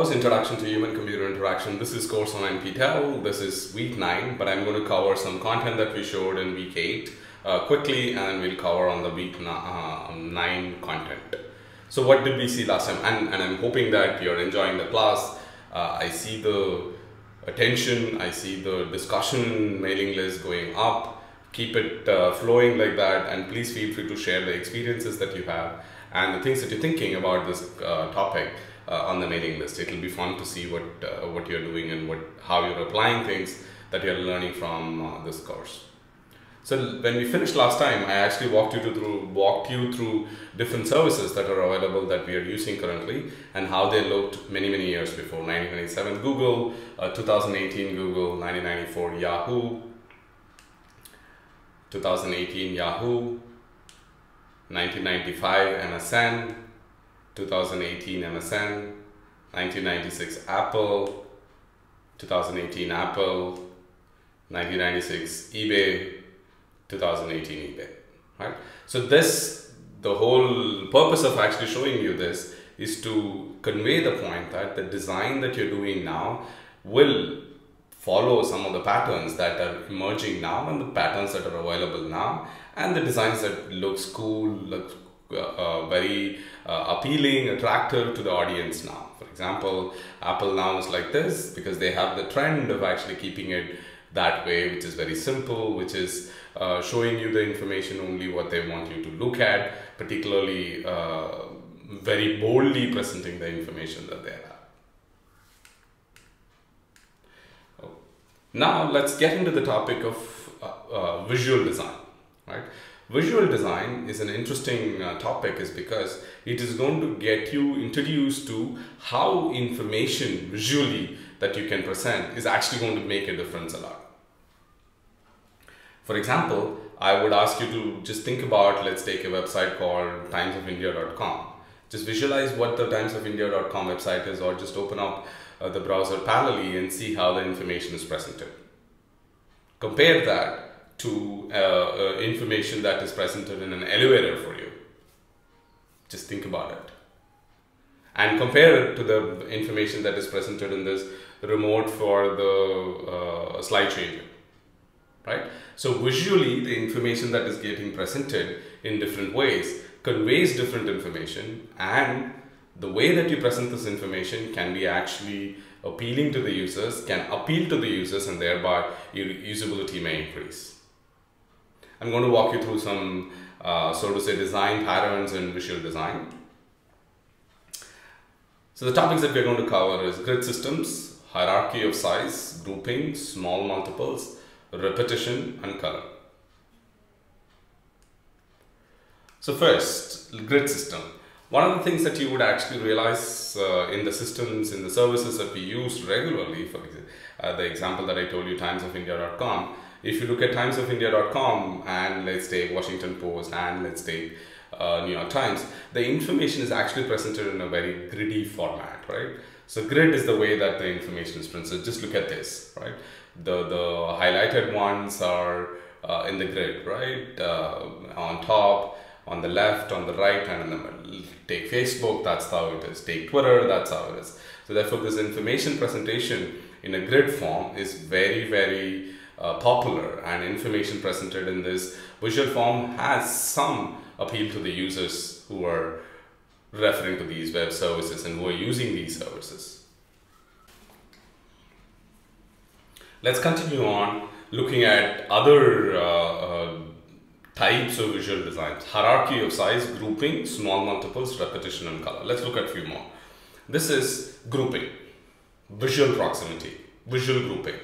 course, Introduction to Human Computer Interaction. This is course on NPTEL. This is week 9, but I'm going to cover some content that we showed in week 8 uh, quickly and we'll cover on the week uh, 9 content. So what did we see last time? And, and I'm hoping that you're enjoying the class. Uh, I see the attention, I see the discussion mailing list going up. Keep it uh, flowing like that and please feel free to share the experiences that you have and the things that you're thinking about this uh, topic on the mailing list. It'll be fun to see what uh, what you're doing and what how you're applying things that you're learning from uh, this course. So when we finished last time, I actually walked you through walked you through different services that are available that we are using currently and how they looked many many years before 1997 Google, uh, 2018 Google, 1994 Yahoo, 2018 Yahoo, 1995 MSN, 2018 MSN, 1996 Apple, 2018 Apple, 1996 eBay, 2018 eBay, right? So this, the whole purpose of actually showing you this is to convey the point that the design that you're doing now will follow some of the patterns that are emerging now and the patterns that are available now and the designs that looks cool, looks uh, uh, very uh, appealing, attractive to the audience now. For example, Apple now is like this because they have the trend of actually keeping it that way, which is very simple, which is uh, showing you the information only what they want you to look at, particularly uh, very boldly presenting the information that they have. Oh. Now let's get into the topic of uh, visual design, right? Visual design is an interesting uh, topic is because it is going to get you introduced to how information visually that you can present is actually going to make a difference a lot. For example, I would ask you to just think about, let's take a website called timesofindia.com. Just visualize what the timesofindia.com website is or just open up uh, the browser parallelly and see how the information is presented. Compare that to uh, uh, information that is presented in an elevator for you. Just think about it. And compare it to the information that is presented in this remote for the uh, slide changer. Right? So visually, the information that is getting presented in different ways conveys different information and the way that you present this information can be actually appealing to the users, can appeal to the users and thereby your usability may increase. I'm going to walk you through some, uh, so to say, design patterns in visual design. So the topics that we're going to cover is grid systems, hierarchy of size, grouping, small multiples, repetition, and color. So first, grid system. One of the things that you would actually realize uh, in the systems, in the services that we use regularly, for uh, the example that I told you, timesofindia.com, if you look at timesofindia.com and let's take Washington Post and let's take uh, New York Times, the information is actually presented in a very gridy format, right? So grid is the way that the information is presented. Just look at this, right? The the highlighted ones are uh, in the grid, right? Uh, on top, on the left, on the right, and in the middle. Take Facebook, that's how it is. Take Twitter, that's how it is. So therefore, this information presentation in a grid form is very, very uh, popular and information presented in this visual form has some appeal to the users who are referring to these web services and who are using these services. Let's continue on looking at other uh, uh, types of visual designs. Hierarchy of size, grouping, small multiples, repetition and color. Let's look at a few more. This is grouping, visual proximity, visual grouping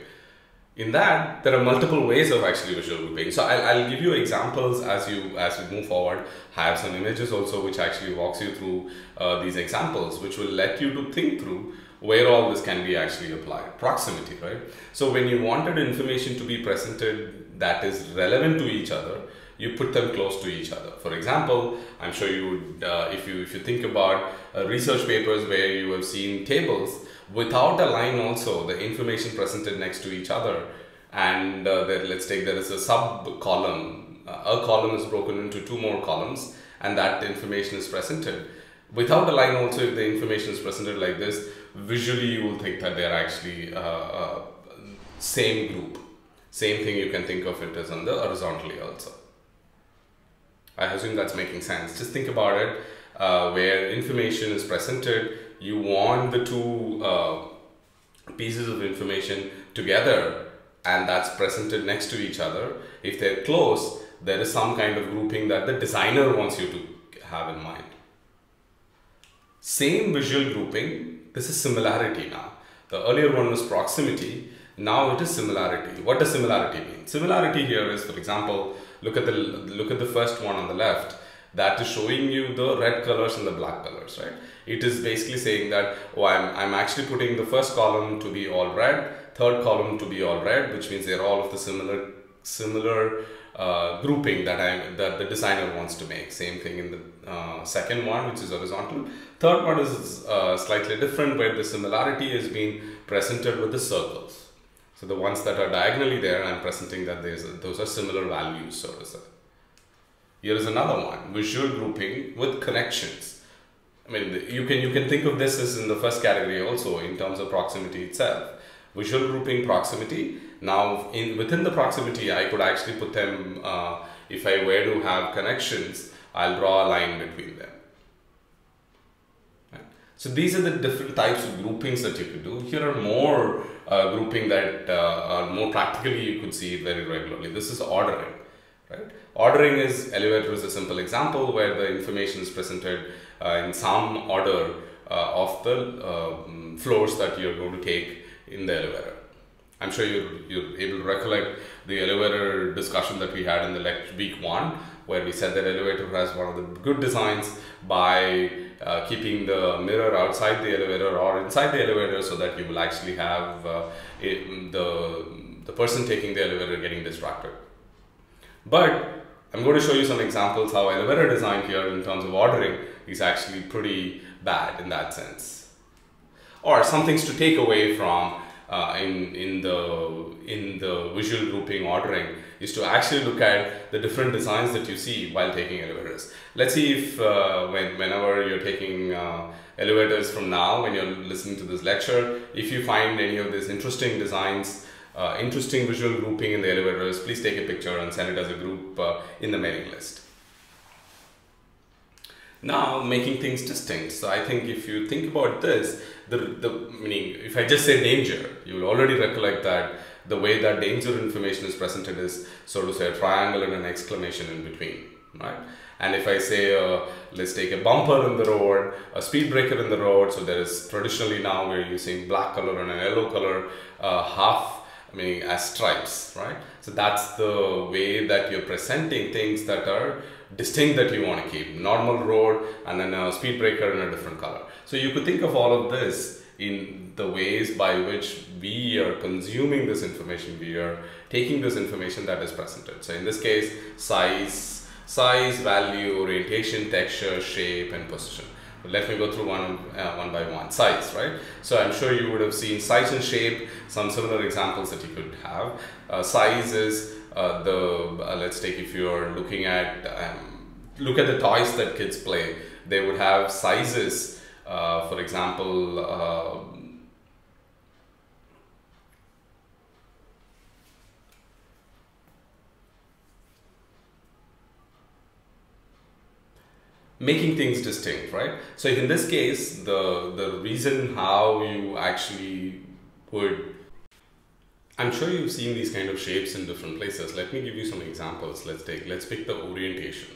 in that there are multiple ways of actually visual grouping. So I'll, I'll, give you examples as you as we move forward. I have some images also which actually walks you through uh, these examples which will let you to think through where all this can be actually applied. Proximity right? So when you wanted information to be presented that is relevant to each other you put them close to each other. For example i'm sure you would uh, if you if you think about uh, research papers where you have seen tables without a line also the information presented next to each other and uh, there, let's take there is a sub column uh, a column is broken into two more columns and that information is presented without a line also if the information is presented like this visually you will think that they are actually uh, uh, same group. Same thing you can think of it as on the horizontally also. I assume that's making sense. Just think about it uh, where information is presented. You want the two uh, pieces of information together and that's presented next to each other. If they're close, there is some kind of grouping that the designer wants you to have in mind. Same visual grouping, this is similarity now. The earlier one was proximity, now it is similarity. What does similarity mean? Similarity here is, for example, look at the look at the first one on the left. That is showing you the red colors and the black colors, right? It is basically saying that, oh, I'm, I'm actually putting the first column to be all red, third column to be all red, which means they're all of the similar similar uh, grouping that I that the designer wants to make. Same thing in the uh, second one, which is horizontal. Third one is uh, slightly different, where the similarity is being presented with the circles. So the ones that are diagonally there, I'm presenting that there's a, those are similar values, so to say. Here is another one, visual grouping with connections. I mean, you can you can think of this as in the first category also in terms of proximity itself. Visual grouping proximity. Now, in within the proximity, I could actually put them. Uh, if I were to have connections, I'll draw a line between them. So these are the different types of groupings that you could do. Here are more uh, grouping that uh, are more practically you could see very regularly. This is ordering, right? Ordering is elevator is a simple example where the information is presented uh, in some order uh, of the um, floors that you're going to take in the elevator. I'm sure you're, you're able to recollect the elevator discussion that we had in the lecture week one, where we said that elevator has one of the good designs by uh, keeping the mirror outside the elevator or inside the elevator so that you will actually have uh, it, the, the person taking the elevator getting distracted. But I'm going to show you some examples how elevator design here in terms of ordering is actually pretty bad in that sense. Or some things to take away from uh, in, in, the, in the visual grouping ordering is to actually look at the different designs that you see while taking elevators. Let's see if uh, when, whenever you're taking uh, elevators from now, when you're listening to this lecture, if you find any of these interesting designs, uh, interesting visual grouping in the elevators, please take a picture and send it as a group uh, in the mailing list. Now, making things distinct. So I think if you think about this, the, the meaning, if I just say danger, you will already recollect that the way that danger information is presented is so to say a triangle and an exclamation in between, right? And if I say, uh, let's take a bumper in the road, a speed breaker in the road, so there is traditionally now we're using black color and a yellow color, uh, half, I mean, as stripes, right? So that's the way that you're presenting things that are distinct that you want to keep. Normal road and then a speed breaker in a different color. So you could think of all of this in the ways by which we are consuming this information, we are taking this information that is presented. So in this case, size, size, value, orientation, texture, shape, and position. Let me go through one, uh, one by one. Size, right? So I'm sure you would have seen size and shape, some similar examples that you could have. Uh, size is uh, the, uh, let's take if you're looking at, um, look at the toys that kids play. They would have sizes uh, for example, making things distinct, right? So in this case, the, the reason how you actually would, I'm sure you've seen these kind of shapes in different places. Let me give you some examples. Let's take, let's pick the orientation.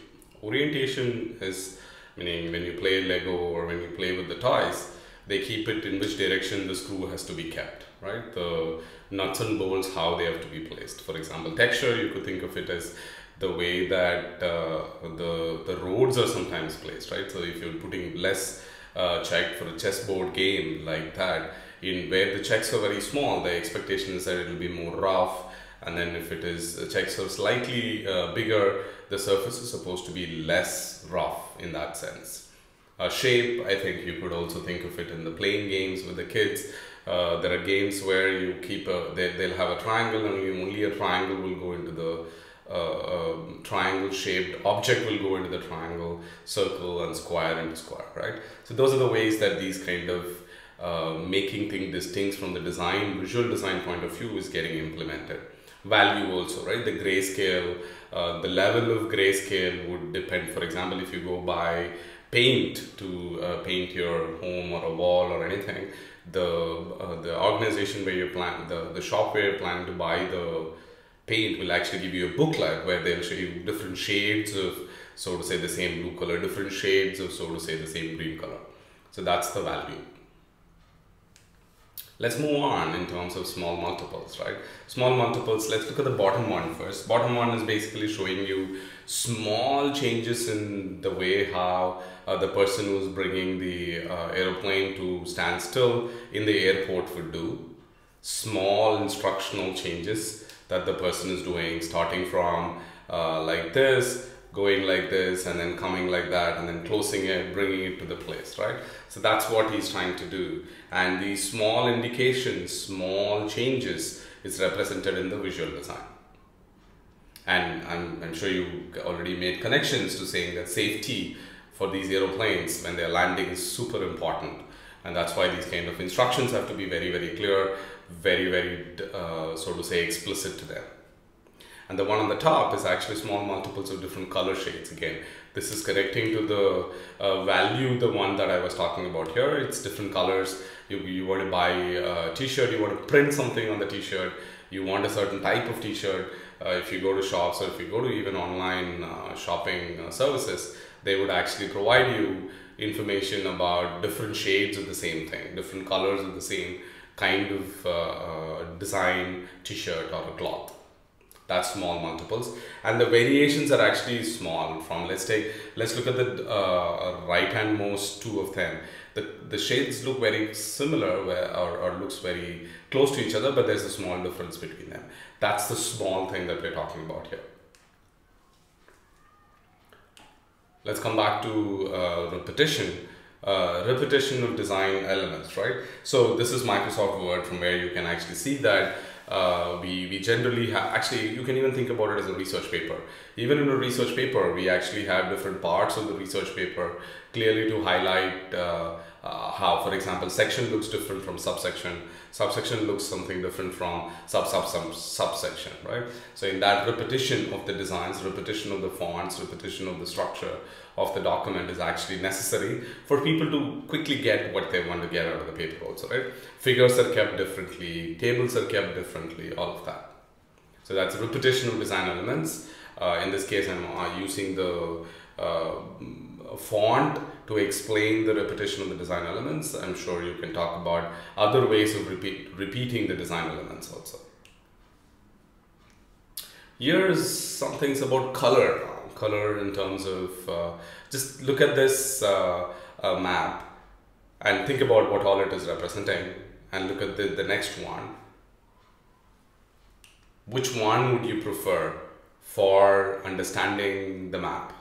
Orientation is meaning when you play Lego or when you play with the toys, they keep it in which direction the screw has to be kept, right? The nuts and bolts, how they have to be placed. For example, texture, you could think of it as the way that uh, the, the roads are sometimes placed, right? So if you're putting less uh, check for a chessboard game like that, in where the checks are very small, the expectation is that it will be more rough, and then if it is checks are slightly uh, bigger, the surface is supposed to be less rough in that sense. Uh, shape, I think you could also think of it in the playing games with the kids. Uh, there are games where you keep a, they, they'll have a triangle and only a triangle will go into the uh, um, triangle shaped object will go into the triangle, circle and square into square, right? So those are the ways that these kind of uh, making things distinct from the design, visual design point of view is getting implemented. Value also, right? The grayscale, uh, the level of grayscale would depend. For example, if you go buy paint to uh, paint your home or a wall or anything, the uh, the organization where you plan, the, the shop where you're planning to buy the paint will actually give you a booklet where they'll show you different shades of, so to say, the same blue color, different shades of, so to say, the same green color. So that's the value. Let's move on in terms of small multiples, right? Small multiples, let's look at the bottom one first. Bottom one is basically showing you small changes in the way how uh, the person who's bringing the uh, aeroplane to stand still in the airport would do. Small instructional changes that the person is doing, starting from uh, like this going like this and then coming like that and then closing it, bringing it to the place, right? So that's what he's trying to do. And these small indications, small changes is represented in the visual design. And I'm, I'm sure you already made connections to saying that safety for these aeroplanes when they're landing is super important. And that's why these kind of instructions have to be very, very clear, very, very, uh, so to say, explicit to them. And the one on the top is actually small multiples of different color shades. Again this is connecting to the uh, value the one that I was talking about here. It's different colors. You, you want to buy a t-shirt you want to print something on the t-shirt. You want a certain type of t-shirt. Uh, if you go to shops or if you go to even online uh, shopping uh, services they would actually provide you information about different shades of the same thing different colors of the same kind of uh, uh, design t-shirt or a cloth. That's small multiples. And the variations are actually small from let's take let's look at the uh, right hand most two of them. The, the shades look very similar where, or, or looks very close to each other but there's a small difference between them. That's the small thing that we're talking about here. Let's come back to uh, repetition uh, repetition of design elements right so this is microsoft word from where you can actually see that uh, we, we generally have, actually, you can even think about it as a research paper. Even in a research paper, we actually have different parts of the research paper clearly to highlight uh, uh, how, for example, section looks different from subsection, subsection looks something different from sub sub sub subsection, right? So in that repetition of the designs, repetition of the fonts, repetition of the structure of the document is actually necessary for people to quickly get what they want to get out of the paper also, right? Figures are kept differently, tables are kept differently, all of that. So that's repetition of design elements. Uh, in this case, I'm uh, using the uh, font to explain the repetition of the design elements. I'm sure you can talk about other ways of repeat, repeating the design elements also. Here's some things about color. Color in terms of, uh, just look at this uh, uh, map and think about what all it is representing and look at the, the next one. Which one would you prefer for understanding the map?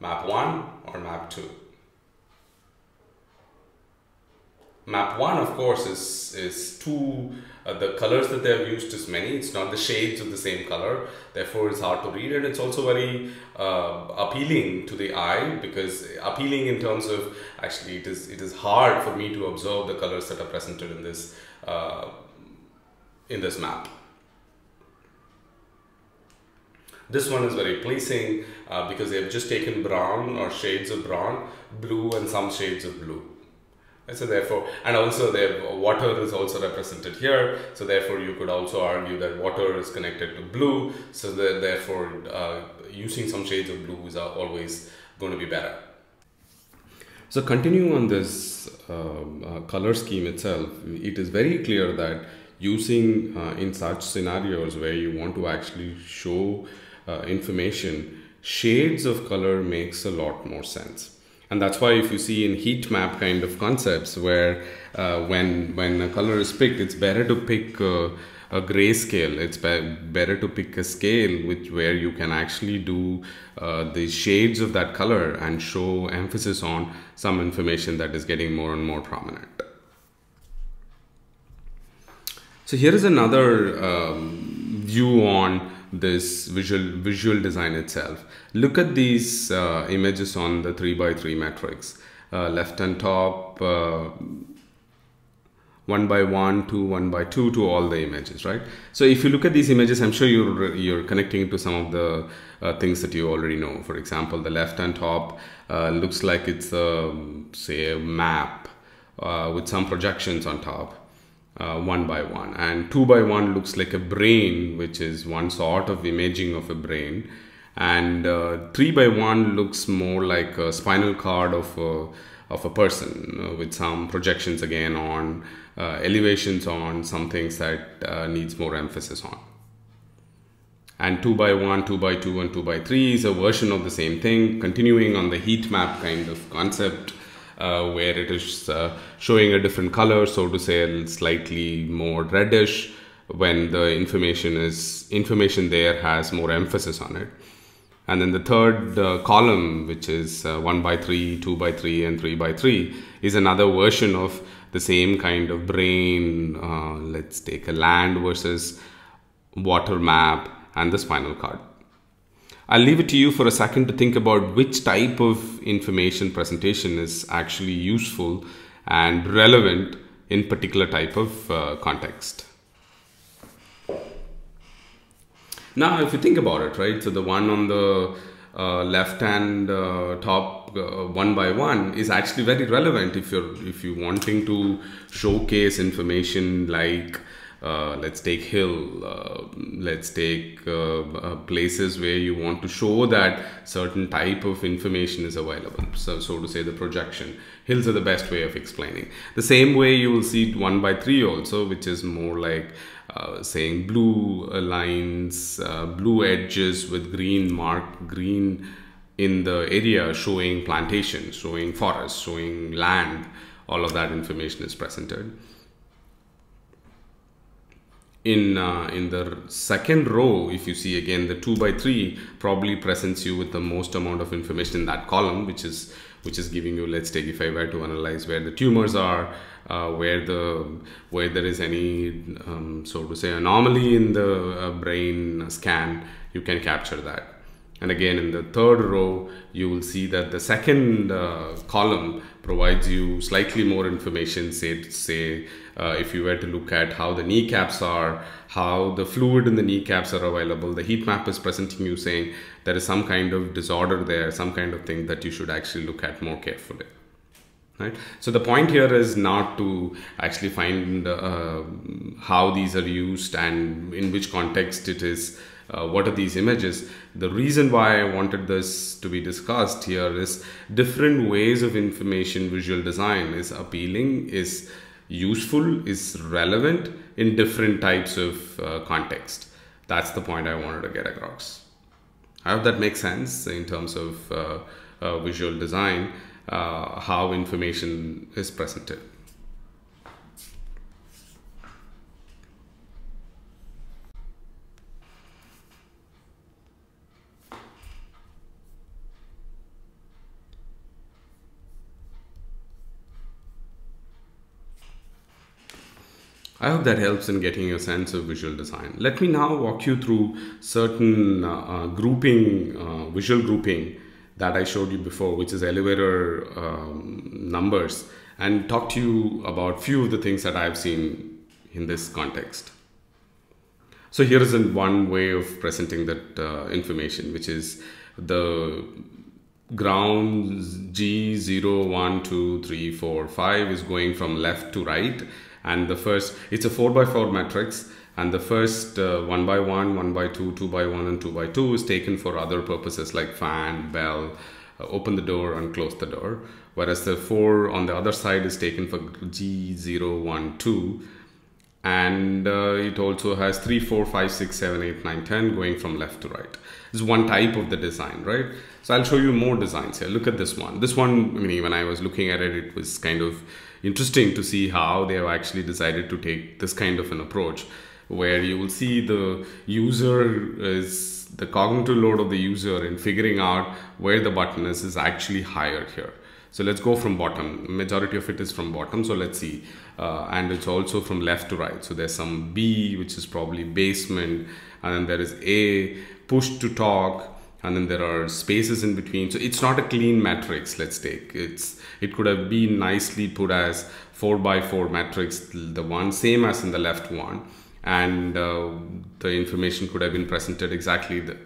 Map 1 or map 2? Map 1 of course is, is two, uh, the colors that they have used is many, it's not the shades of the same color, therefore it's hard to read and it's also very uh, appealing to the eye because appealing in terms of actually it is, it is hard for me to observe the colors that are presented in this, uh, in this map. This one is very pleasing uh, because they have just taken brown or shades of brown, blue and some shades of blue. And so therefore, and also the water is also represented here. So therefore, you could also argue that water is connected to blue. So therefore, uh, using some shades of blue is always going to be better. So continuing on this um, uh, color scheme itself, it is very clear that using uh, in such scenarios where you want to actually show uh, information, shades of color makes a lot more sense. And that's why if you see in heat map kind of concepts where uh, when when a color is picked, it's better to pick uh, a grayscale. It's be better to pick a scale which where you can actually do uh, the shades of that color and show emphasis on some information that is getting more and more prominent. So here is another um, view on this visual visual design itself. Look at these uh, images on the 3 by 3 matrix. Uh, left and top, uh, one by one to one by two to all the images, right? So if you look at these images, I'm sure you're you're connecting to some of the uh, things that you already know. For example, the left and top uh, looks like it's a say a map uh, with some projections on top. Uh, one by one. And two by one looks like a brain which is one sort of imaging of a brain. And uh, three by one looks more like a spinal cord of a, of a person uh, with some projections again on uh, elevations on some things that uh, needs more emphasis on. And 2 by 1 2 by 2 and 2 by 3 is a version of the same thing continuing on the heat map kind of concept uh, where it is uh, showing a different color so to say slightly more reddish when the information is information there has more emphasis on it. And then the third uh, column which is uh, 1 by 3 2 by 3 and 3 by 3 is another version of the same kind of brain uh, let's take a land versus water map and the spinal cord I'll leave it to you for a second to think about which type of information presentation is actually useful and relevant in particular type of uh, context. Now, if you think about it, right, so the one on the uh, left hand uh, top uh, one by one is actually very relevant if you're if you're wanting to showcase information like uh, let's take hill uh, let's take uh, uh, places where you want to show that certain type of information is available. So, so to say the projection. Hills are the best way of explaining. The same way you will see 1 by 3 also which is more like uh, saying blue lines blue edges with green mark green in the area showing plantation showing forest showing land. All of that information is presented in uh, in the second row if you see again the 2 by 3 probably presents you with the most amount of information in that column which is which is giving you let's take if i were to analyze where the tumors are uh, where the where there is any um, so to say anomaly in the uh, brain scan you can capture that. And again in the third row you will see that the second uh, column provides you slightly more information say say uh, if you were to look at how the kneecaps are how the fluid in the kneecaps are available the heat map is presenting you saying there is some kind of disorder there some kind of thing that you should actually look at more carefully right? So the point here is not to actually find uh, how these are used and in which context it is uh, what are these images. The reason why i wanted this to be discussed here is different ways of information visual design is appealing is useful is relevant in different types of uh, context. That's the point i wanted to get across. I hope that makes sense in terms of uh, uh visual design uh, how information is presented I hope that helps in getting a sense of visual design. Let me now walk you through certain uh, uh, grouping, uh, visual grouping that I showed you before, which is elevator um, numbers, and talk to you about few of the things that I've seen in this context. So here is one way of presenting that uh, information, which is the ground G0, 1, 2, 3, 4, 5 is going from left to right and the first it's a 4 by 4 matrix. And the first uh, 1 by 1 1 by 2 2 by 1 and 2 by 2 is taken for other purposes like fan bell uh, open the door and close the door. Whereas the 4 on the other side is taken for g012 and uh, it also has 3 4 5 6 7 8 9 10 going from left to right. This is one type of the design right? So i'll show you more designs here. Look at this one. This one i mean when i was looking at it it was kind of interesting to see how they have actually decided to take this kind of an approach where you will see the user is the cognitive load of the user in figuring out where the button is is actually higher here. So let's go from bottom. Majority of it is from bottom so let's see. Uh, and it's also from left to right. So there's some b which is probably basement and then there is a push to talk and then there are spaces in between. So it's not a clean matrix let's take. It's it could have been nicely put as 4 by 4 matrix the one same as in the left one. And uh, the information could have been presented exactly the,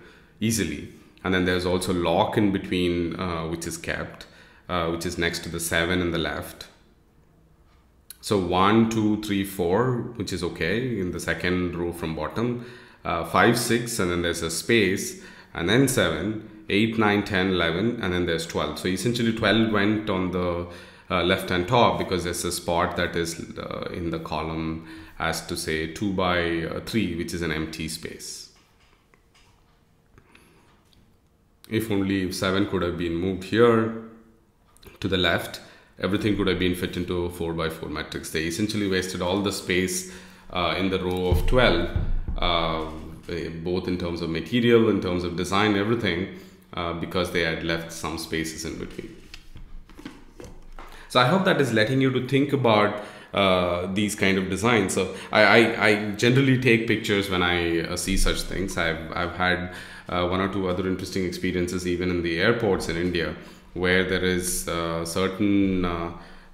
easily. And then there's also lock in between uh, which is kept uh, which is next to the 7 in the left. So 1 2 3 4 which is okay in the second row from bottom uh, 5 6 and then there's a space and then 7 8 9 10 11 and then there's 12 so essentially 12 went on the uh, left hand top because there's a spot that is uh, in the column as to say 2 by uh, 3 which is an empty space. If only 7 could have been moved here to the left everything could have been fit into a 4 by 4 matrix. They essentially wasted all the space uh, in the row of 12 uh, both in terms of material in terms of design everything uh, because they had left some spaces in between so i hope that is letting you to think about uh, these kind of designs. So I, I, I generally take pictures when I uh, see such things. I've, I've had uh, one or two other interesting experiences even in the airports in India where there is uh, certain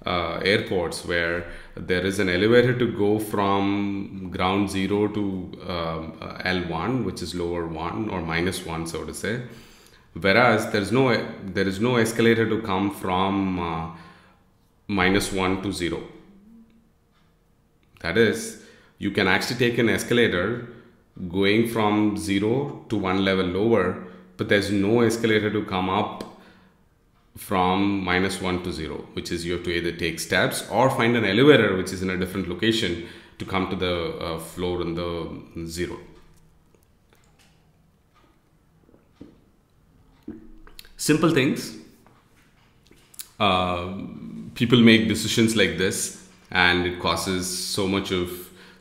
airports where there is an elevator to go from ground zero to um, L1 which is lower one or minus one so to say whereas there is no there is no escalator to come from minus 1 to 0 that is, you can actually take an escalator going from zero to one level lower, but there's no escalator to come up from minus one to zero, which is you have to either take steps or find an elevator which is in a different location to come to the uh, floor in the zero. Simple things. Uh, people make decisions like this and it causes so much of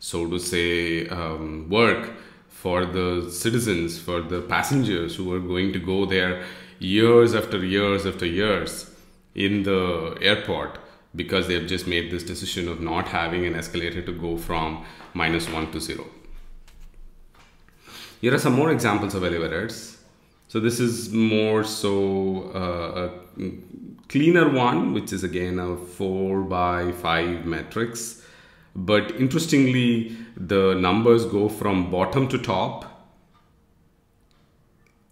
so to say um, work for the citizens for the passengers who are going to go there years after years after years in the airport because they've just made this decision of not having an escalator to go from minus 1 to 0 here are some more examples of elevators so this is more so uh, a cleaner one, which is again a four by five matrix. But interestingly, the numbers go from bottom to top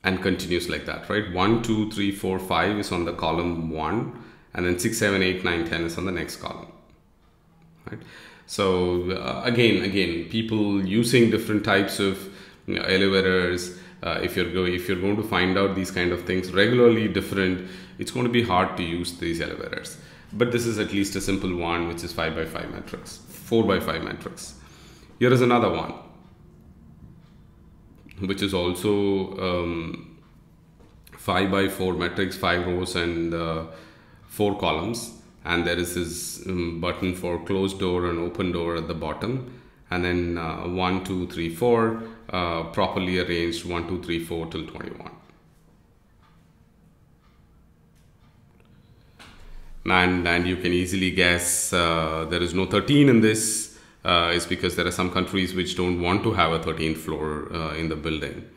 and continues like that, right? One, two, three, four, five is on the column one, and then six, seven, eight, nine, ten is on the next column, right? So uh, again, again, people using different types of you know, elevators uh, if you're going if you're going to find out these kind of things regularly different it's going to be hard to use these elevators. But this is at least a simple one which is 5 by 5 matrix 4 by 5 matrix. Here is another one which is also um, 5 by 4 matrix 5 rows and uh, 4 columns. And there is this um, button for closed door and open door at the bottom. And then uh, 1 2 3 4 uh, properly arranged 1 2 3 4 till 21 and and you can easily guess uh, there is no 13 in this uh, is because there are some countries which don't want to have a 13th floor uh, in the building.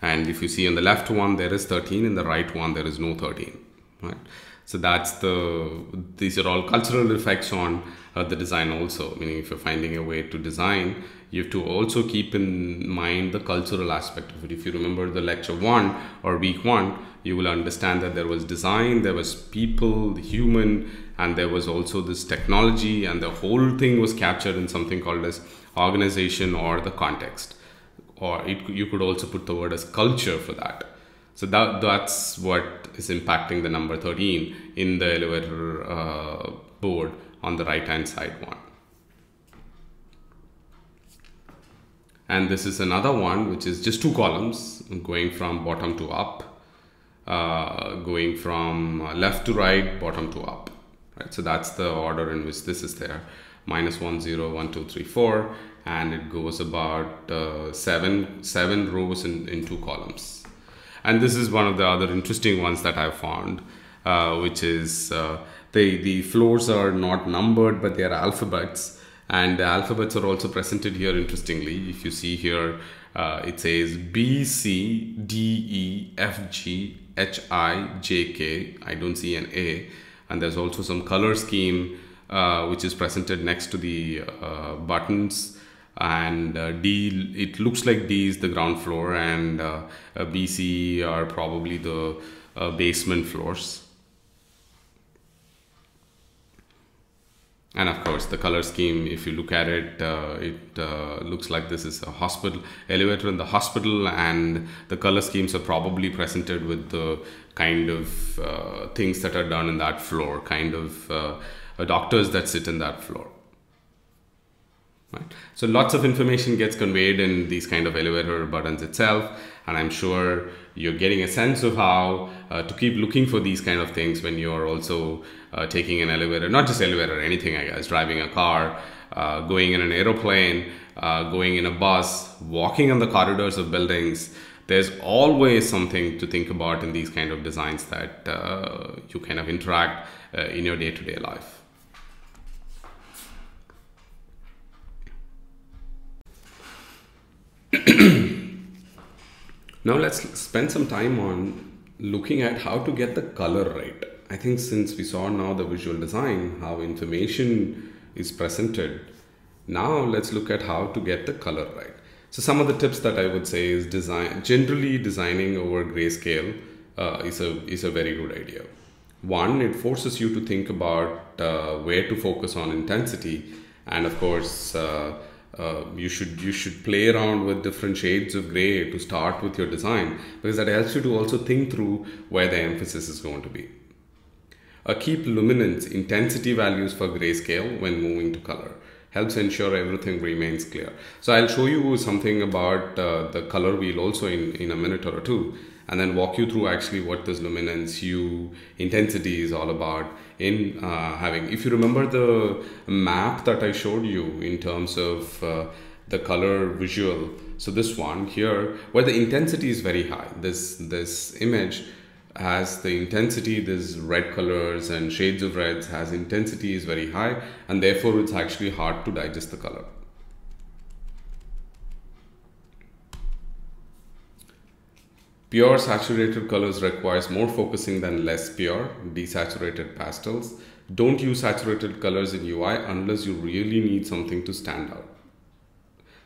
And if you see on the left one there is 13 in the right one there is no 13 right? So that's the these are all cultural effects on uh, the design also. Meaning if you're finding a way to design you have to also keep in mind the cultural aspect of it. If you remember the lecture one or week one you will understand that there was design there was people the human and there was also this technology and the whole thing was captured in something called as organization or the context. Or it, you could also put the word as culture for that. So that that's what is impacting the number 13 in the elevator uh, board on the right hand side one and this is another one which is just two columns going from bottom to up uh, going from left to right bottom to up right? So that's the order in which this is there. Minus one zero one two three four and it goes about uh, seven seven rows in, in two columns. And this is one of the other interesting ones that I've found uh, which is uh, the the floors are not numbered but they are alphabets and the alphabets are also presented here interestingly. If you see here uh, it says B C D E F G H I J K. I don't see an A. And there's also some color scheme uh, which is presented next to the uh, buttons. And uh, D it looks like D is the ground floor and uh, BC are probably the uh, basement floors and of course the color scheme if you look at it uh, it uh, looks like this is a hospital elevator in the hospital and the color schemes are probably presented with the kind of uh, things that are done in that floor kind of uh, doctors that sit in that floor. Right? So lots of information gets conveyed in these kind of elevator buttons itself and i'm sure you're getting a sense of how uh, to keep looking for these kind of things when you're also uh, taking an elevator not just elevator anything i guess driving a car uh, going in an aeroplane uh, going in a bus walking on the corridors of buildings. There's always something to think about in these kind of designs that uh, you kind of interact uh, in your day-to-day life now let's spend some time on looking at how to get the color right. I think since we saw now the visual design, how information is presented, now let's look at how to get the color right. So some of the tips that I would say is design, generally designing over grayscale uh, is, a, is a very good idea. One, it forces you to think about uh, where to focus on intensity and of course uh, uh, you should you should play around with different shades of gray to start with your design because that helps you to also think through where the emphasis is going to be. Uh, keep luminance intensity values for grayscale when moving to color helps ensure everything remains clear. So I'll show you something about uh, the color wheel also in, in a minute or two and then walk you through actually what this luminance, hue, intensity is all about in uh, having. If you remember the map that I showed you in terms of uh, the color visual, so this one here, where the intensity is very high, this, this image has the intensity, this red colors and shades of reds has intensity is very high and therefore it's actually hard to digest the color. Pure saturated colors requires more focusing than less pure, desaturated pastels. Don't use saturated colors in UI unless you really need something to stand out.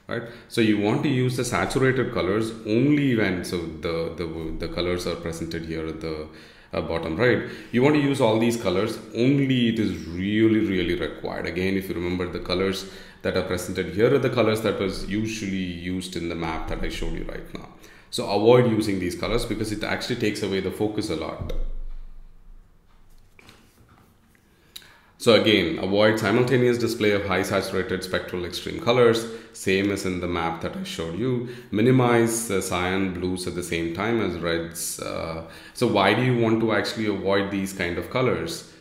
Right? So you want to use the saturated colors only when, so the, the, the colors are presented here at the uh, bottom right. You want to use all these colors only it is really, really required. Again, if you remember the colors that are presented here are the colors that was usually used in the map that I showed you right now. So avoid using these colors because it actually takes away the focus a lot. So again, avoid simultaneous display of high saturated spectral extreme colors, same as in the map that I showed you. Minimize uh, cyan blues at the same time as reds. Uh, so why do you want to actually avoid these kind of colors?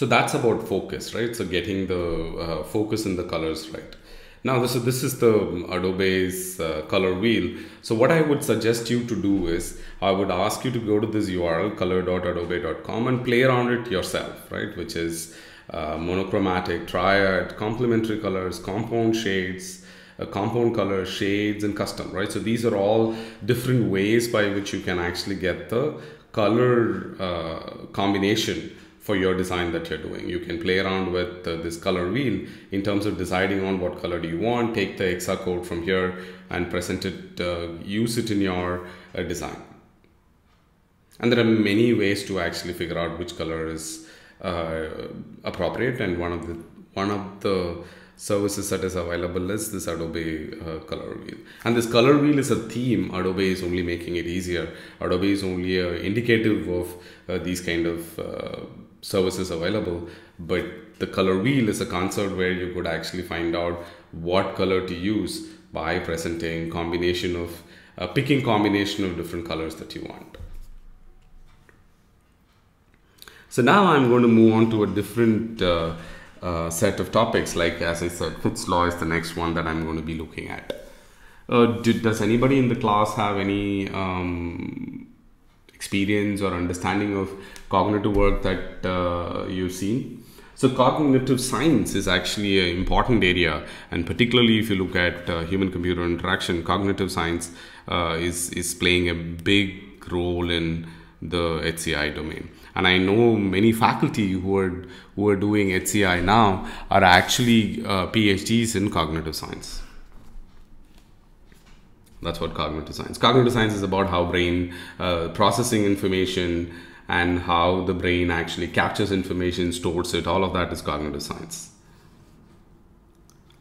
So that's about focus, right? So getting the uh, focus in the colors right. Now, this is, this is the Adobe's uh, color wheel. So what I would suggest you to do is, I would ask you to go to this URL, color.adobe.com and play around it yourself, right? Which is uh, monochromatic, triad, complementary colors, compound shades, uh, compound color, shades, and custom, right? So these are all different ways by which you can actually get the color uh, combination for your design that you're doing. You can play around with uh, this color wheel in terms of deciding on what color do you want, take the hexa code from here and present it, uh, use it in your uh, design. And there are many ways to actually figure out which color is uh, appropriate and one of the one of the services that is available is this Adobe uh, color wheel. And this color wheel is a theme. Adobe is only making it easier. Adobe is only indicative of uh, these kind of services available but the color wheel is a console where you could actually find out what color to use by presenting combination of uh, picking combination of different colors that you want. So now i'm going to move on to a different uh, uh, set of topics like as i said Fitts law is the next one that i'm going to be looking at. Uh, did, does anybody in the class have any um, experience or understanding of cognitive work that uh, you've seen. So cognitive science is actually an important area, and particularly if you look at uh, human-computer interaction, cognitive science uh, is is playing a big role in the HCI domain. And I know many faculty who are who are doing HCI now are actually uh, PhDs in cognitive science. That's what cognitive science. Cognitive science is about how brain uh, processing information and how the brain actually captures information, stores it. All of that is cognitive science.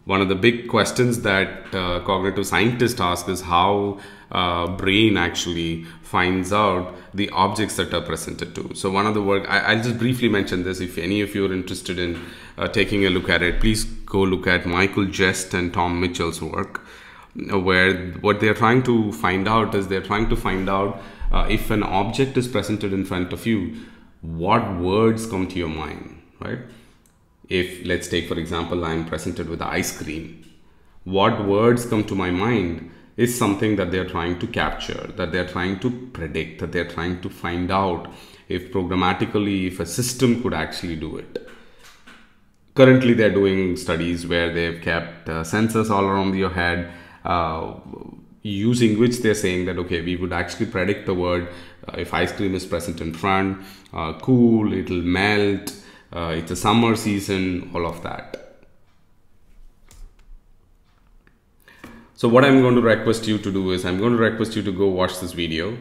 One of the big questions that uh, cognitive scientists ask is how uh, brain actually finds out the objects that are presented to. So one of the work I, will just briefly mention this. If any of you are interested in uh, taking a look at it, please go look at Michael Just and Tom Mitchell's work where what they're trying to find out is they're trying to find out uh, if an object is presented in front of you, what words come to your mind, right? If let's take for example, I'm presented with ice cream, what words come to my mind is something that they're trying to capture, that they're trying to predict, that they're trying to find out if programmatically, if a system could actually do it currently they're doing studies where they've kept uh, sensors all around your head uh, using which they're saying that okay we would actually predict the word uh, if ice cream is present in front uh, cool it'll melt uh, it's a summer season all of that. So what i'm going to request you to do is i'm going to request you to go watch this video.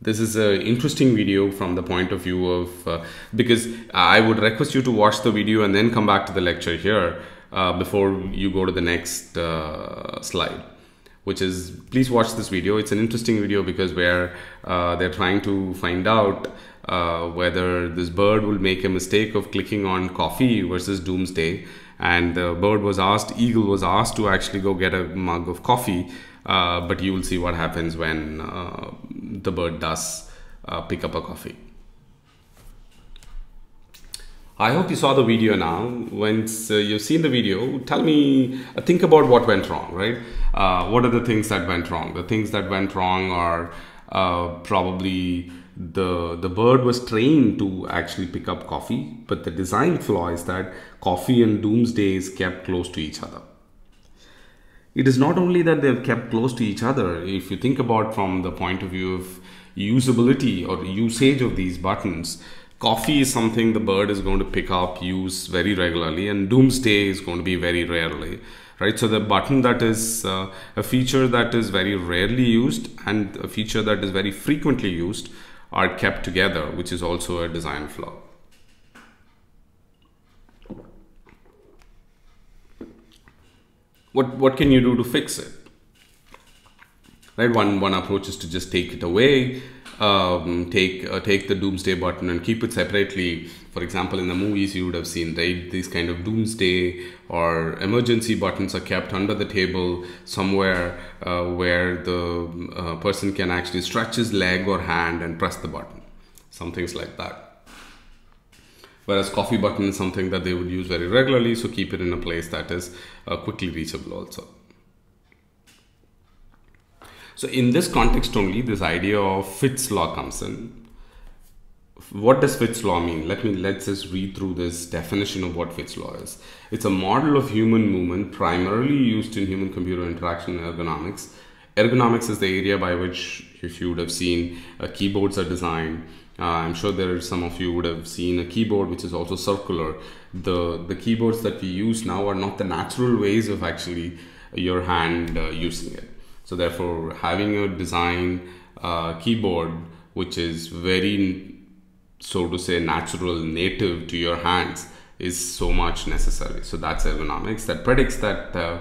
This is an interesting video from the point of view of uh, because i would request you to watch the video and then come back to the lecture here uh, before you go to the next uh, slide which is please watch this video. It's an interesting video because where uh, they're trying to find out uh, whether this bird will make a mistake of clicking on coffee versus doomsday. And the bird was asked eagle was asked to actually go get a mug of coffee uh, but you will see what happens when uh, the bird does pick up a coffee I hope you saw the video now. Once uh, you've seen the video, tell me, uh, think about what went wrong, right? Uh, what are the things that went wrong? The things that went wrong are uh, probably the the bird was trained to actually pick up coffee, but the design flaw is that coffee and doomsday is kept close to each other. It is not only that they've kept close to each other. If you think about from the point of view of usability or usage of these buttons, coffee is something the bird is going to pick up use very regularly and doomsday is going to be very rarely right? So the button that is uh, a feature that is very rarely used and a feature that is very frequently used are kept together which is also a design flaw. What what can you do to fix it? Right? One one approach is to just take it away um, take uh, take the doomsday button and keep it separately. For example, in the movies you would have seen right these kind of doomsday or emergency buttons are kept under the table somewhere uh, where the uh, person can actually stretch his leg or hand and press the button. Some things like that. Whereas coffee button is something that they would use very regularly, so keep it in a place that is uh, quickly reachable also. So in this context only, this idea of Fitts law comes in. What does Fitts law mean? Let me let's just read through this definition of what Fitts law is. It's a model of human movement primarily used in human computer interaction and ergonomics. Ergonomics is the area by which, if you would have seen, uh, keyboards are designed. Uh, I'm sure there are some of you would have seen a keyboard which is also circular. The the keyboards that we use now are not the natural ways of actually your hand uh, using it. So therefore, having a design uh, keyboard which is very, so to say, natural, native to your hands is so much necessary. So that's ergonomics that predicts that uh,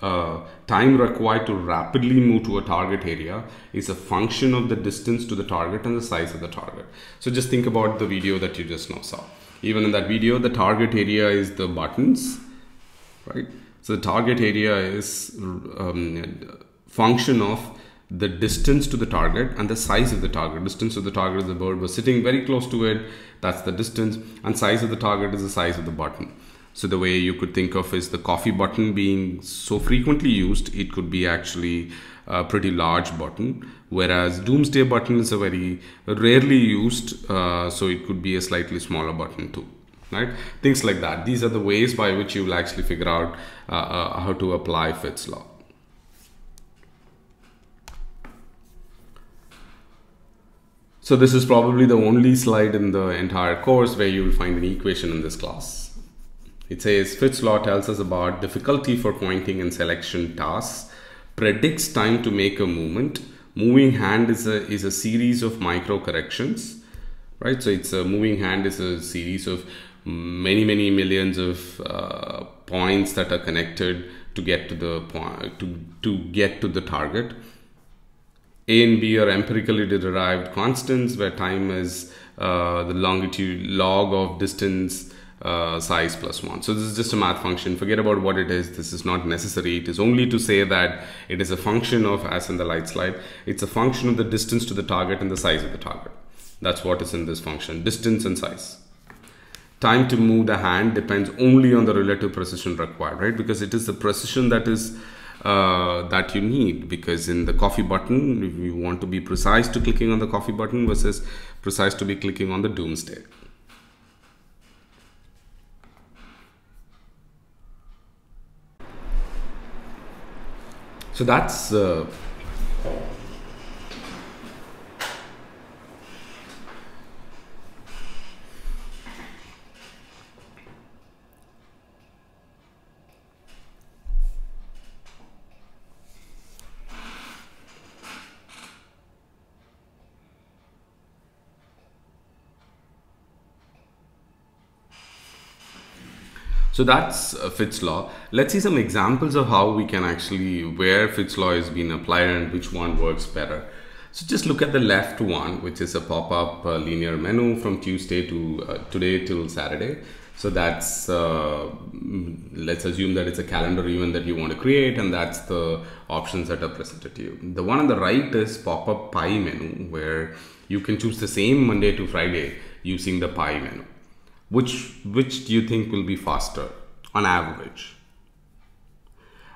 uh, time required to rapidly move to a target area is a function of the distance to the target and the size of the target. So just think about the video that you just now saw. Even in that video, the target area is the buttons, right? So the target area is um, function of the distance to the target and the size of the target. Distance to the target the bird was sitting very close to it, that's the distance, and size of the target is the size of the button. So the way you could think of is the coffee button being so frequently used, it could be actually a pretty large button, whereas Doomsday button is a very rarely used, uh, so it could be a slightly smaller button too. Right? Things like that. These are the ways by which you will actually figure out uh, uh, how to apply Fitts law. So this is probably the only slide in the entire course where you will find an equation in this class. It says Fitts law tells us about difficulty for pointing and selection tasks, predicts time to make a movement. Moving hand is a, is a series of micro corrections, right? So it's a moving hand is a series of many, many millions of uh, points that are connected to get to the point, to, to get to the target. A and B are empirically derived constants where time is uh, the longitude log of distance uh, size plus 1. So this is just a math function. Forget about what it is. This is not necessary. It is only to say that it is a function of, as in the light slide, it's a function of the distance to the target and the size of the target. That's what is in this function, distance and size. Time to move the hand depends only on the relative precision required, right? Because it is the precision that is uh, that you need because in the coffee button if you want to be precise to clicking on the coffee button versus precise to be clicking on the doomsday. So that's uh, So that's uh, Fitts law. Let's see some examples of how we can actually, where Fitts law is being applied and which one works better. So just look at the left one, which is a pop-up uh, linear menu from Tuesday to uh, today till Saturday. So that's, uh, let's assume that it's a calendar event that you want to create and that's the options that are presented to you. The one on the right is pop-up pie menu where you can choose the same Monday to Friday using the pie menu which which do you think will be faster on average?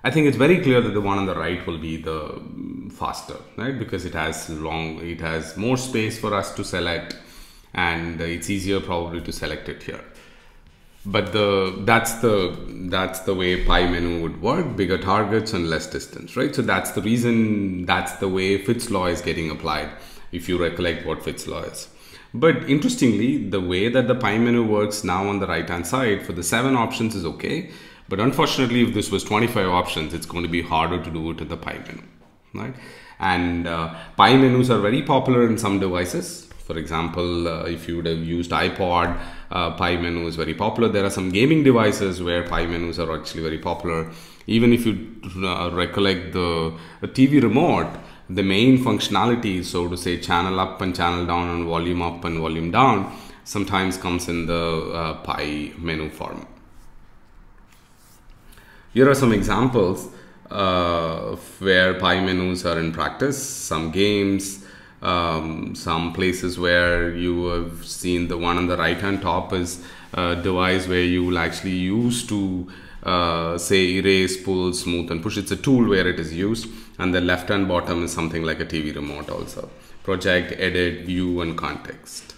I think it's very clear that the one on the right will be the mm, faster right? Because it has long it has more space for us to select and it's easier probably to select it here. But the that's the that's the way pie menu would work bigger targets and less distance right? So that's the reason that's the way Fitts law is getting applied if you recollect what Fitts law is but interestingly, the way that the pie menu works now on the right hand side for the seven options is okay. But unfortunately, if this was 25 options, it's going to be harder to do it in the pie menu, right? And uh, pie menus are very popular in some devices. For example, uh, if you would have used iPod, uh, pie menu is very popular. There are some gaming devices where pie menus are actually very popular. Even if you uh, recollect the, the TV remote, the main functionality, so to say channel up and channel down and volume up and volume down, sometimes comes in the uh, pie menu form. Here are some examples uh, where pie menus are in practice, some games, um, some places where you have seen the one on the right hand top is a device where you will actually use to uh, say erase, pull, smooth and push. It's a tool where it is used and the left hand bottom is something like a TV remote also. Project, edit, view and context.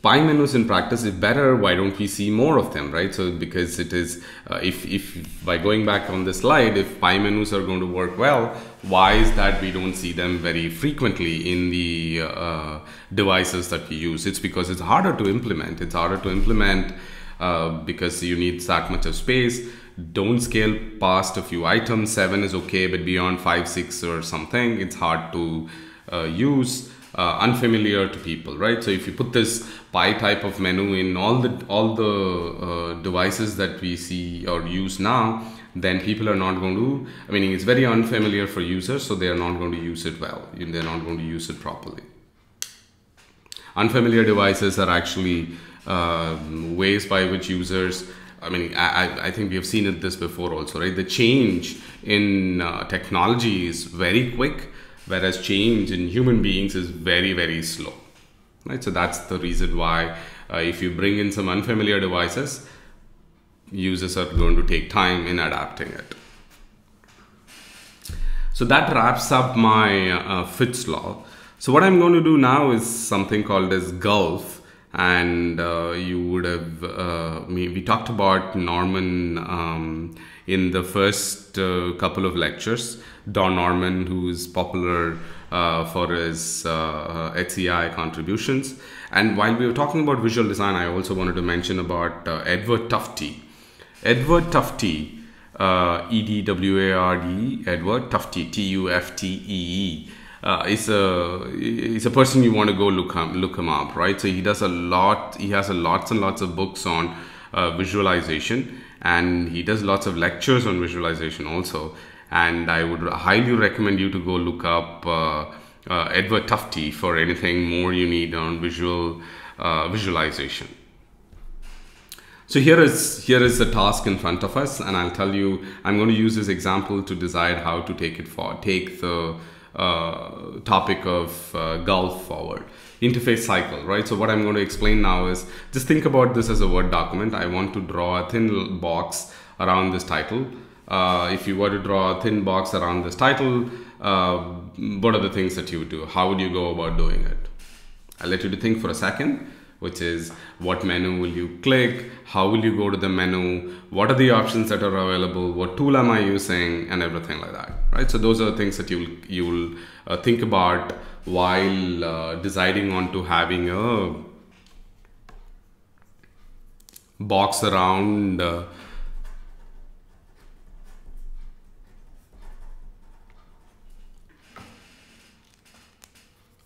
Pie menus in practice is better. Why don't we see more of them right? So because it is uh, if if by going back on the slide if pie menus are going to work well why is that we don't see them very frequently in the uh, devices that we use? It's because it's harder to implement. It's harder to implement uh, because you need that much of space don't scale past a few items. Seven is okay but beyond five six or something it's hard to uh, use uh, unfamiliar to people right? So if you put this pie type of menu in all the all the uh, devices that we see or use now then people are not going to i mean it's very unfamiliar for users so they are not going to use it well. They're not going to use it properly. Unfamiliar devices are actually uh, ways by which users I mean, I, I think we have seen it this before also, right? The change in uh, technology is very quick, whereas change in human beings is very, very slow, right? So that's the reason why uh, if you bring in some unfamiliar devices, users are going to take time in adapting it. So that wraps up my uh, Fitts law. So what I'm going to do now is something called as Gulf. And uh, you would have, uh, we, talked about Norman um, in the first uh, couple of lectures. Don Norman, who's popular uh, for his uh, HCI contributions. And while we were talking about visual design, I also wanted to mention about Edward Tufte. Edward Tufte uh, E D W A R D Edward Tufte T U F T E E. Uh, is a is a person you want to go look him look him up, right? So he does a lot. He has a lots and lots of books on uh, visualization, and he does lots of lectures on visualization also. And I would highly recommend you to go look up uh, uh Edward Tufte for anything more you need on visual uh, visualization. So here is here is the task in front of us, and I'll tell you. I'm going to use this example to decide how to take it for take the uh, topic of uh, Gulf forward. Interface cycle, right? So what I'm going to explain now is just think about this as a Word document. I want to draw a thin box around this title. Uh, if you were to draw a thin box around this title, uh, what are the things that you would do? How would you go about doing it? I'll let you to think for a second which is what menu will you click, how will you go to the menu, what are the options that are available, what tool am I using, and everything like that, right? So those are the things that you'll you'll uh, think about while uh, deciding on to having a box around uh,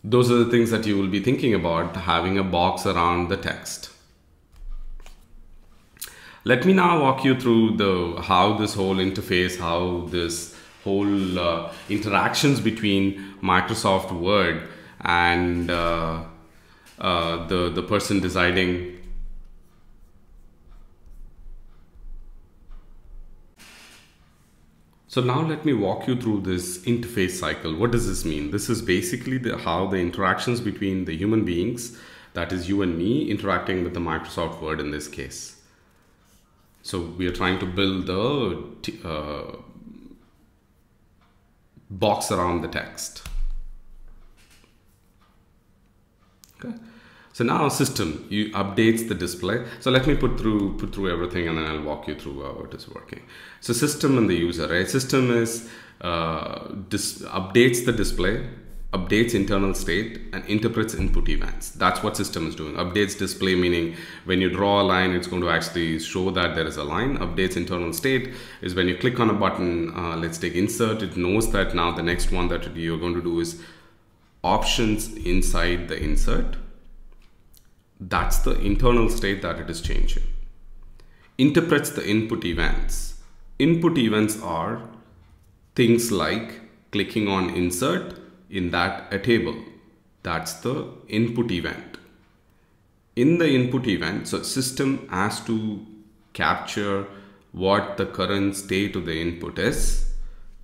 those are the things that you will be thinking about having a box around the text. Let me now walk you through the how this whole interface, how this whole uh, interactions between Microsoft Word and uh, uh, the the person deciding So now let me walk you through this interface cycle. What does this mean? This is basically the, how the interactions between the human beings, that is you and me, interacting with the Microsoft Word in this case. So we are trying to build the uh, box around the text. Okay. So now system you updates the display. So let me put through put through everything and then I'll walk you through how it is working. So system and the user, right? System is uh, updates the display, updates internal state and interprets input events. That's what system is doing. Updates display meaning when you draw a line, it's going to actually show that there is a line. Updates internal state is when you click on a button, uh, let's take insert, it knows that now the next one that you're going to do is options inside the insert that's the internal state that it is changing. Interprets the input events. Input events are things like clicking on insert in that a table. That's the input event. In the input event, so system has to capture what the current state of the input is,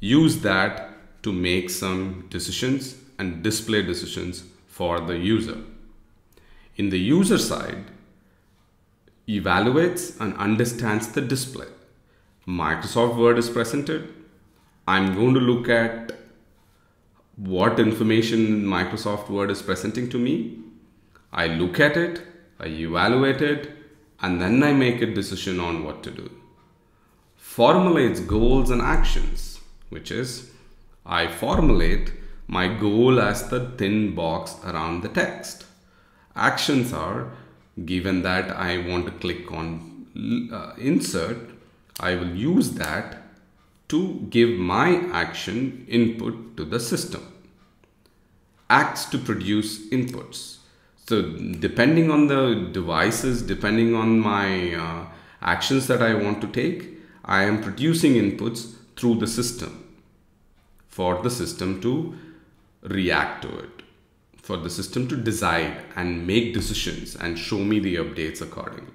use that to make some decisions and display decisions for the user in the user side evaluates and understands the display. Microsoft Word is presented. I'm going to look at what information Microsoft Word is presenting to me. I look at it, I evaluate it, and then I make a decision on what to do. Formulates goals and actions, which is I formulate my goal as the thin box around the text actions are given that I want to click on uh, insert, I will use that to give my action input to the system. Acts to produce inputs. So depending on the devices, depending on my uh, actions that I want to take, I am producing inputs through the system for the system to react to it for the system to decide and make decisions and show me the updates accordingly.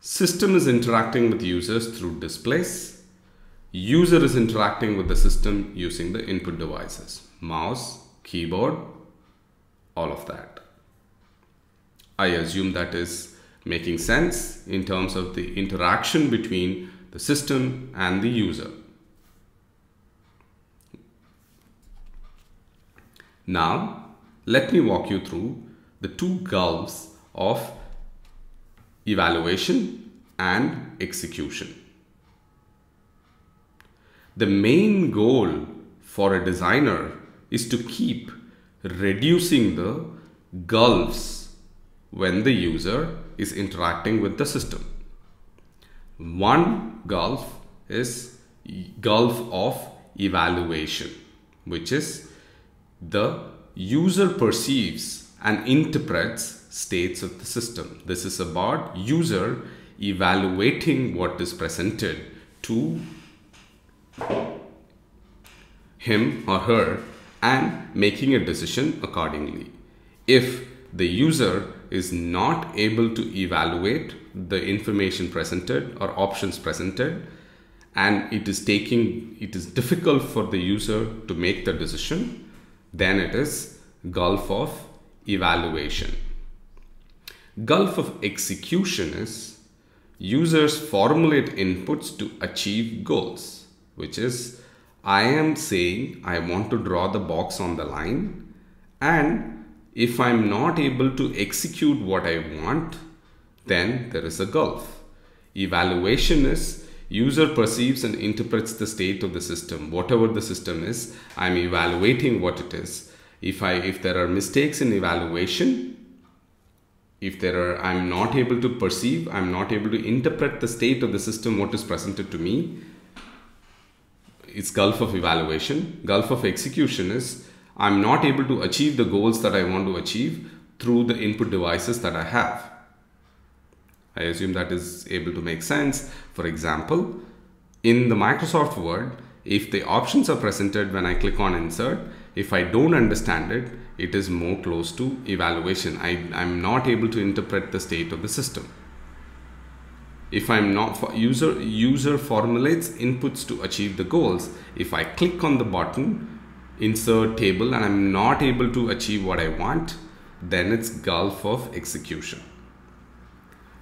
System is interacting with users through displays. User is interacting with the system using the input devices, mouse, keyboard, all of that. I assume that is making sense in terms of the interaction between the system and the user. Now, let me walk you through the two gulfs of evaluation and execution. The main goal for a designer is to keep reducing the gulfs when the user is interacting with the system. One gulf is gulf of evaluation, which is the user perceives and interprets states of the system. This is about user evaluating what is presented to him or her and making a decision accordingly. If the user is not able to evaluate the information presented or options presented and it is taking it is difficult for the user to make the decision then it is gulf of evaluation gulf of execution is users formulate inputs to achieve goals which is I am saying I want to draw the box on the line and if I'm not able to execute what I want then there is a gulf. Evaluation is user perceives and interprets the state of the system whatever the system is. I'm evaluating what it is. If I if there are mistakes in evaluation if there are i'm not able to perceive i'm not able to interpret the state of the system what is presented to me it's gulf of evaluation gulf of execution is i'm not able to achieve the goals that i want to achieve through the input devices that i have. I assume that is able to make sense for example in the microsoft word if the options are presented when i click on insert if i don't understand it it is more close to evaluation. I, I'm not able to interpret the state of the system. If I'm not user user formulates inputs to achieve the goals. If I click on the button insert table and I'm not able to achieve what I want, then it's gulf of execution.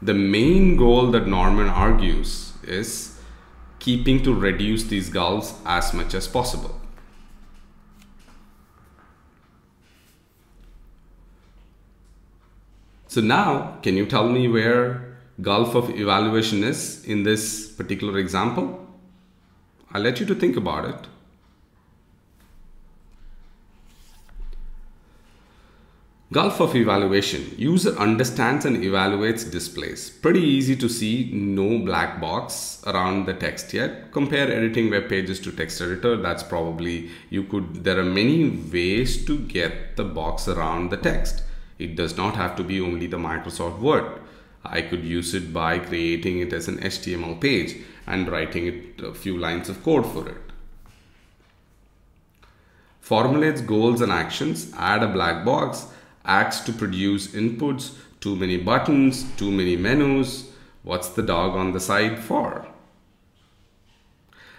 The main goal that Norman argues is keeping to reduce these gulfs as much as possible. So now, can you tell me where gulf of evaluation is in this particular example? I'll let you to think about it. Gulf of evaluation. User understands and evaluates displays. Pretty easy to see, no black box around the text yet. Compare editing web pages to text editor. That's probably, you could, there are many ways to get the box around the text. It does not have to be only the Microsoft Word. I could use it by creating it as an HTML page and writing it a few lines of code for it. Formulates goals and actions, add a black box, acts to produce inputs, too many buttons, too many menus, what's the dog on the side for?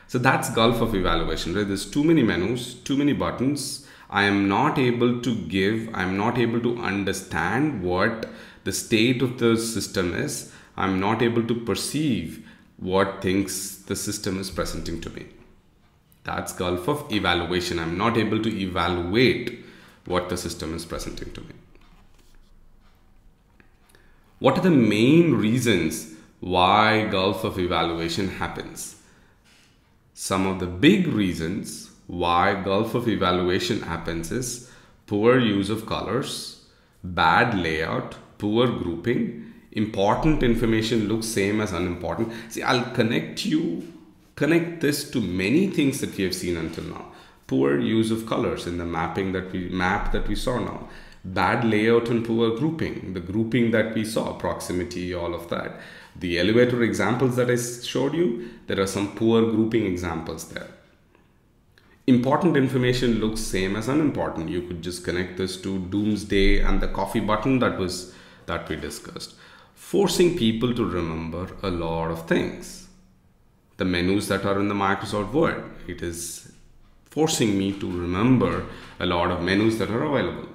So that's gulf of evaluation, right? There's too many menus, too many buttons, I am not able to give, I'm not able to understand what the state of the system is. I'm not able to perceive what things the system is presenting to me. That's gulf of evaluation. I'm not able to evaluate what the system is presenting to me. What are the main reasons why gulf of evaluation happens? Some of the big reasons why gulf of evaluation happens is poor use of colors, bad layout, poor grouping, important information looks same as unimportant. See, I'll connect you, connect this to many things that we have seen until now. Poor use of colors in the mapping that we map that we saw now. Bad layout and poor grouping, the grouping that we saw, proximity, all of that. The elevator examples that I showed you, there are some poor grouping examples there. Important information looks same as unimportant. You could just connect this to doomsday and the coffee button that was that we discussed. Forcing people to remember a lot of things. The menus that are in the microsoft word it is forcing me to remember a lot of menus that are available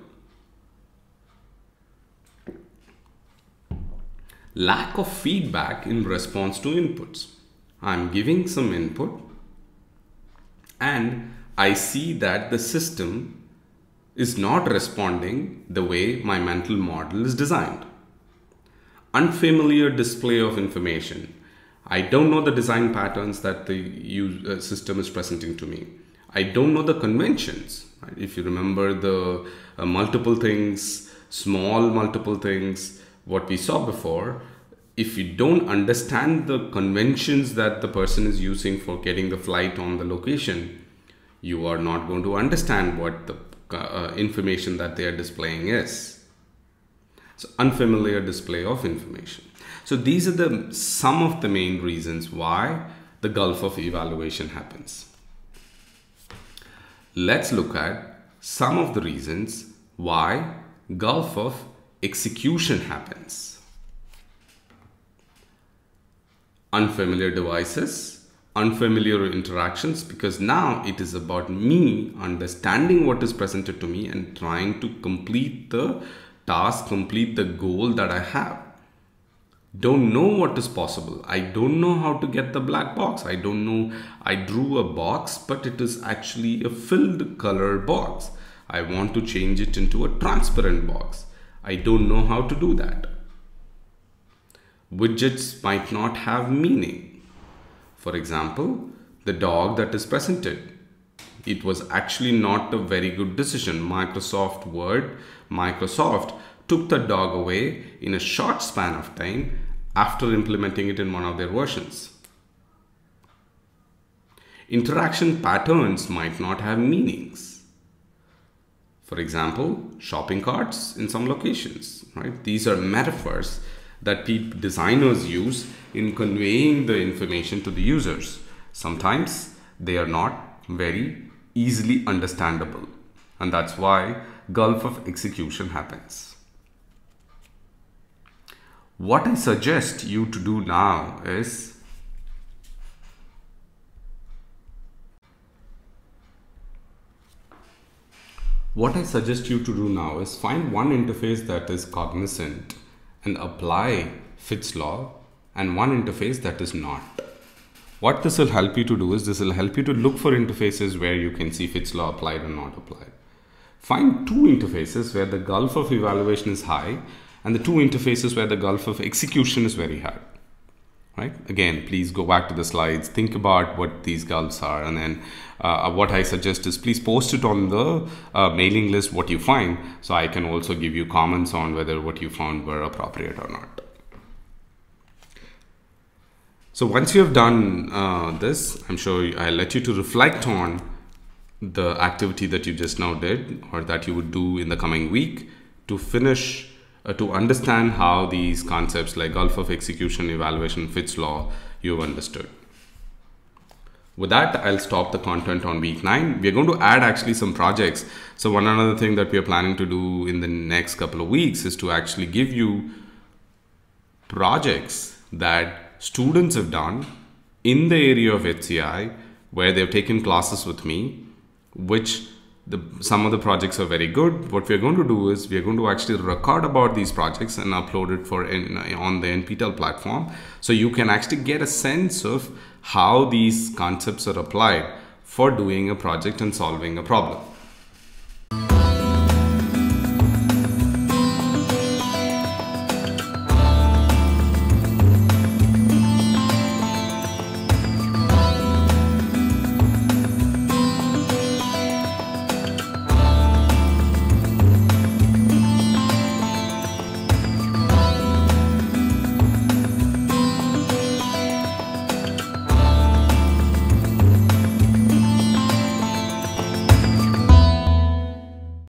lack of feedback in response to inputs i'm giving some input and I see that the system is not responding the way my mental model is designed. Unfamiliar display of information. I don't know the design patterns that the uh, system is presenting to me. I don't know the conventions. If you remember the uh, multiple things, small multiple things, what we saw before, if you don't understand the conventions that the person is using for getting the flight on the location, you are not going to understand what the uh, information that they are displaying is. So unfamiliar display of information. So these are the some of the main reasons why the gulf of evaluation happens. Let's look at some of the reasons why gulf of execution happens unfamiliar devices, unfamiliar interactions, because now it is about me understanding what is presented to me and trying to complete the task, complete the goal that I have. Don't know what is possible. I don't know how to get the black box. I don't know. I drew a box, but it is actually a filled color box. I want to change it into a transparent box. I don't know how to do that widgets might not have meaning. For example, the dog that is presented. It was actually not a very good decision. Microsoft Word, Microsoft took the dog away in a short span of time after implementing it in one of their versions. Interaction patterns might not have meanings. For example, shopping carts in some locations, right? These are metaphors that designers use in conveying the information to the users. Sometimes they are not very easily understandable and that's why gulf of execution happens. What I suggest you to do now is What I suggest you to do now is find one interface that is cognizant and apply Fitts law and one interface that is not. What this will help you to do is this will help you to look for interfaces where you can see Fitts law applied or not applied. Find two interfaces where the gulf of evaluation is high and the two interfaces where the gulf of execution is very high. Right? Again, please go back to the slides, think about what these gulfs are, and then uh, what I suggest is please post it on the uh, mailing list what you find so I can also give you comments on whether what you found were appropriate or not. So once you have done uh, this, I'm sure I'll let you to reflect on the activity that you just now did or that you would do in the coming week to finish uh, to understand how these concepts like Gulf of Execution, Evaluation, Fitts Law you've understood. With that, I'll stop the content on week nine. We're going to add actually some projects. So one another thing that we are planning to do in the next couple of weeks is to actually give you projects that students have done in the area of HCI where they've taken classes with me, which the, some of the projects are very good. What we're going to do is we're going to actually record about these projects and upload it for in, on the NPTEL platform. So you can actually get a sense of how these concepts are applied for doing a project and solving a problem.